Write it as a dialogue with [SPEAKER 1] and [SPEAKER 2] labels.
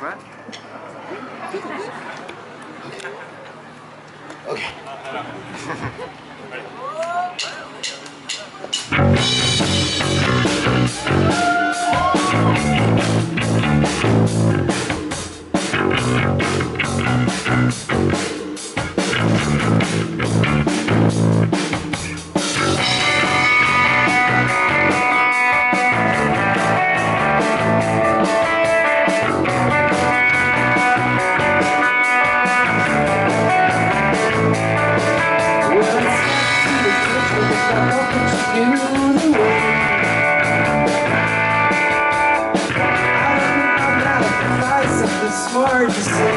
[SPEAKER 1] What?
[SPEAKER 2] Okay.
[SPEAKER 3] Smart to say,